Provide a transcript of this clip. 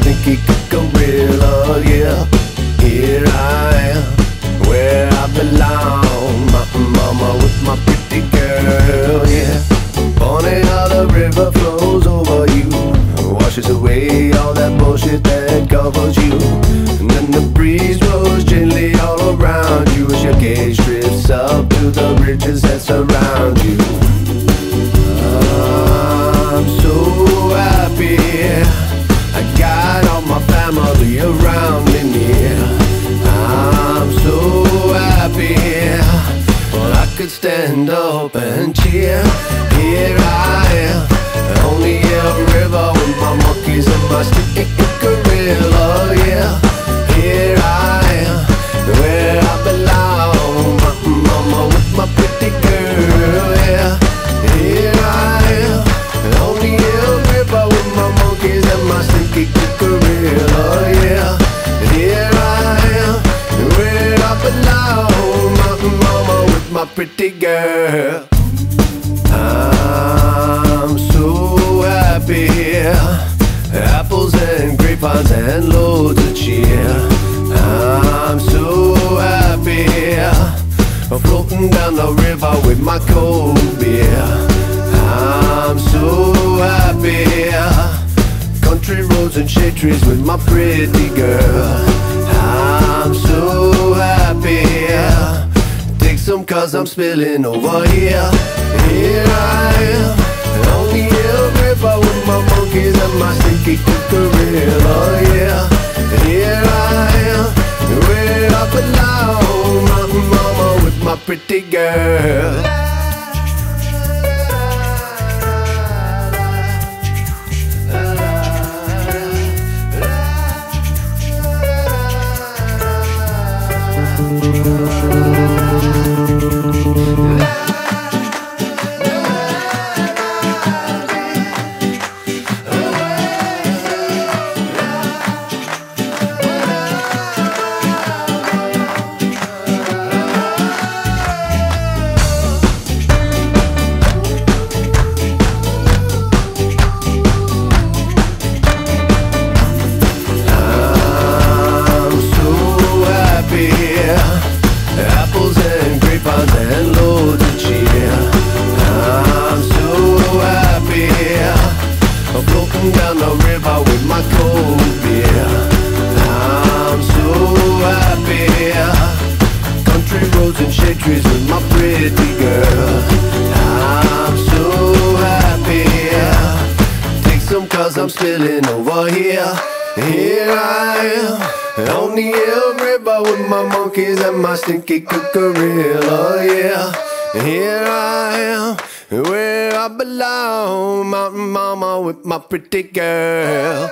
stinky gorilla. Yeah, here I am, where I belong. My mama with my pretty girl. Yeah, funny how the river flows over you, washes away all that bullshit that covers you, and then the breeze up and cheer. My pretty girl. I'm so happy. Apples and grapevines and loads of cheer. I'm so happy. Floating down the river with my cold beer. I'm so happy. Country roads and shade trees with my pretty girl. I'm so cause I'm spilling over here. Here I am on the Elk River with my monkeys and my stinky gorilla. Yeah, here I am where I belong. My mama with my pretty girl. Cheer. I'm so happy. I'm down the river with my cold beer. I'm so happy. Country roads and shade trees with my pretty girl. I'm so happy. Take some cause I'm spilling over here. Here I am on the Elk River with my monkeys and my stinky gorilla. Yeah, here I am where I belong. Mountain mama with my pretty girl.